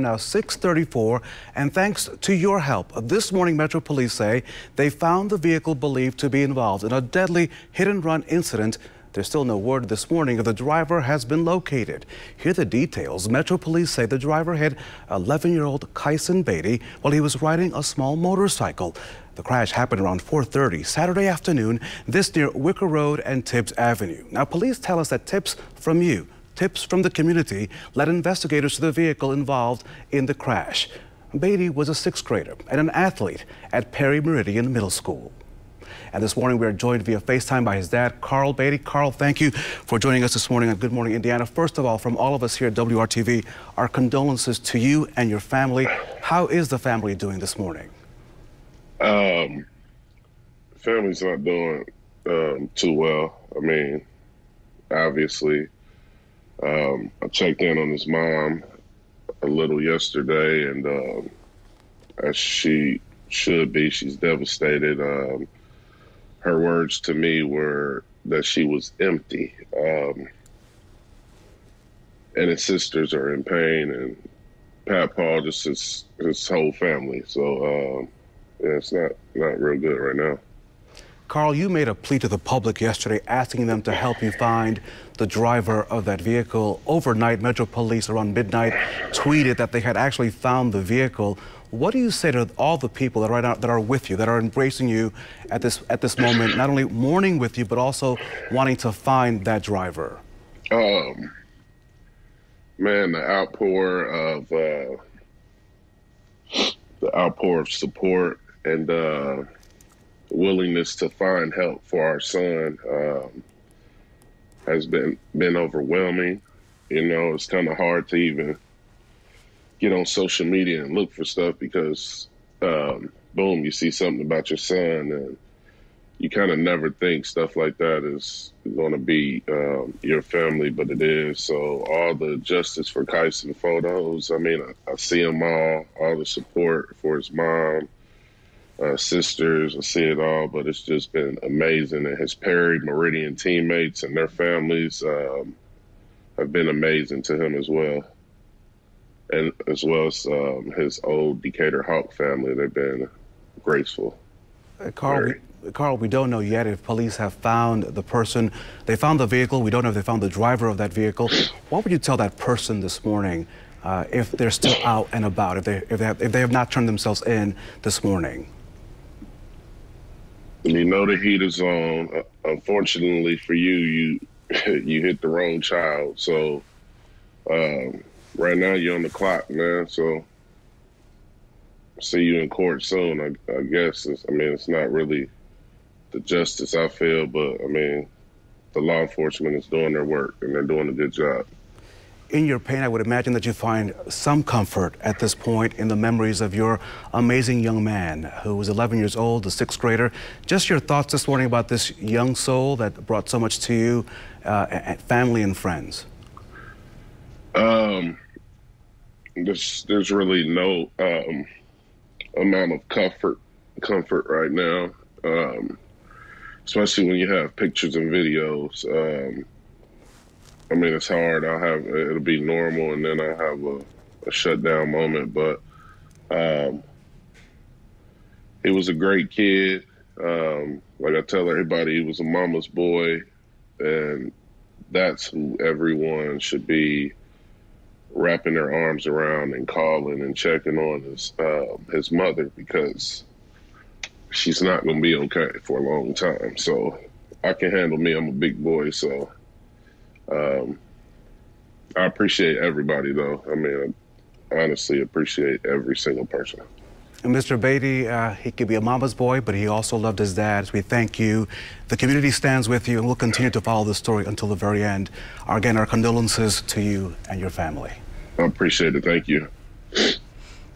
Now 634, and thanks to your help, this morning Metro Police say they found the vehicle believed to be involved in a deadly hit-and-run incident there's still no word this morning if the driver has been located. Here are the details. Metro Police say the driver hit 11-year-old Kyson Beatty while he was riding a small motorcycle. The crash happened around 4.30 Saturday afternoon, this near Wicker Road and Tibbs Avenue. Now, police tell us that tips from you, tips from the community, led investigators to the vehicle involved in the crash. Beatty was a sixth grader and an athlete at Perry Meridian Middle School. And this morning we are joined via FaceTime by his dad, Carl Beatty. Carl, thank you for joining us this morning on Good Morning Indiana. First of all, from all of us here at WRTV, our condolences to you and your family. How is the family doing this morning? Um, family's not doing um, too well. I mean, obviously, um, I checked in on his mom a little yesterday, and um, as she should be, she's devastated. Um, her words to me were that she was empty. Um, and his sisters are in pain, and Pat Paul, just his his whole family. So um, yeah, it's not not real good right now. Carl, you made a plea to the public yesterday asking them to help you find the driver of that vehicle. Overnight, Metro Police around midnight tweeted that they had actually found the vehicle. What do you say to all the people that are right now that are with you, that are embracing you at this at this moment, not only mourning with you, but also wanting to find that driver? Um, man, the outpour of uh, the outpour of support and uh, willingness to find help for our son um, has been been overwhelming. You know, it's kind of hard to even get on social media and look for stuff because um, boom, you see something about your son and you kind of never think stuff like that is going to be um, your family, but it is. So all the justice for Kyson photos, I mean, I, I see them all, all the support for his mom, uh, sisters, I see it all, but it's just been amazing. And his Perry Meridian teammates and their families um, have been amazing to him as well and as well as um, his old Decatur Hawk family. They've been graceful. Uh, Carl, we, Carl, we don't know yet if police have found the person. They found the vehicle. We don't know if they found the driver of that vehicle. What would you tell that person this morning uh, if they're still out and about, if they, if, they have, if they have not turned themselves in this morning? You know the heat is on. Uh, unfortunately for you, you you hit the wrong child. So um, right now you're on the clock, man. So see you in court soon. I, I guess. It's, I mean, it's not really the justice I feel, but I mean, the law enforcement is doing their work and they're doing a good job. In your pain, I would imagine that you find some comfort at this point in the memories of your amazing young man who was 11 years old, a sixth grader. Just your thoughts this morning about this young soul that brought so much to you, uh, family and friends. Um, there's there's really no um, amount of comfort comfort right now, um, especially when you have pictures and videos. Um, I mean, it's hard. I'll have it'll be normal, and then I have a, a shutdown moment. But um, he was a great kid. Um, like I tell everybody, he was a mama's boy, and that's who everyone should be wrapping their arms around and calling and checking on his uh, his mother because she's not going to be okay for a long time. So I can handle me. I'm a big boy, so um, I appreciate everybody though. I mean, I honestly appreciate every single person. And Mr. Beatty, uh, he could be a mama's boy, but he also loved his dad. we thank you. The community stands with you, and we'll continue to follow the story until the very end. Again, our condolences to you and your family. I appreciate it. Thank you.